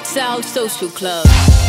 Futsal Social Club.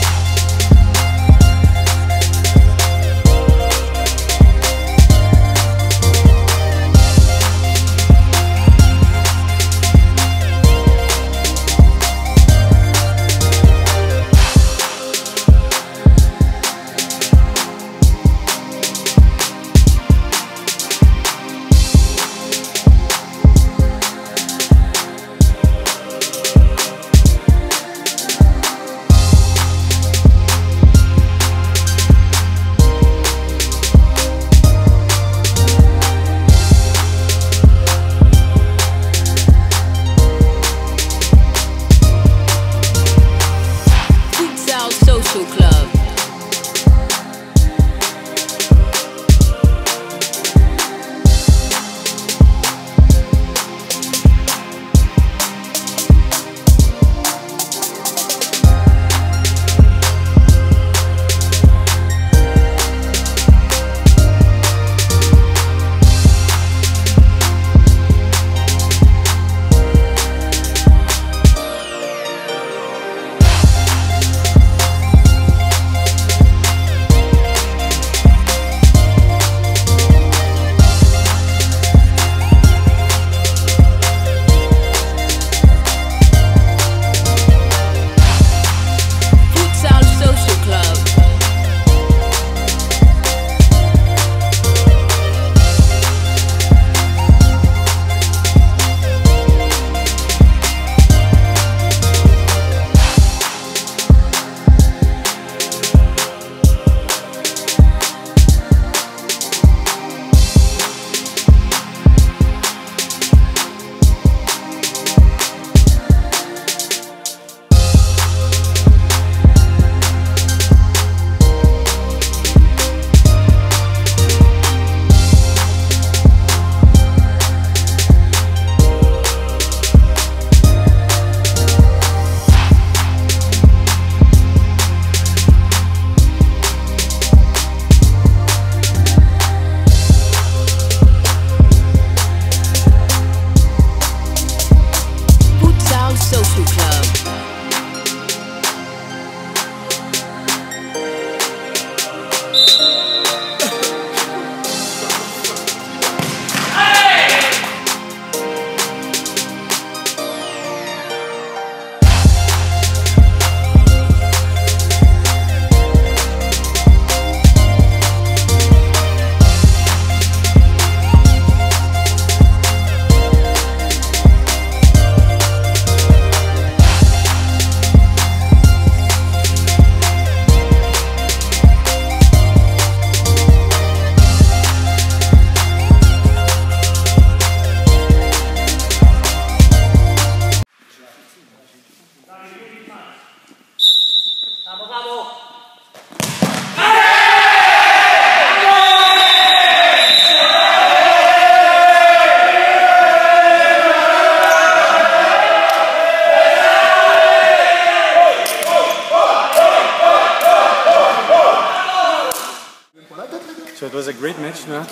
So it was a great match. No?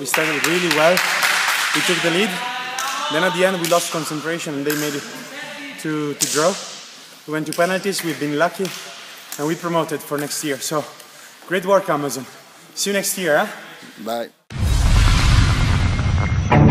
We started really well. We took the lead. Then at the end, we lost concentration and they made it to, to draw. We went to penalties. We've been lucky and we promoted for next year. So great work, Amazon. See you next year. Huh? Bye.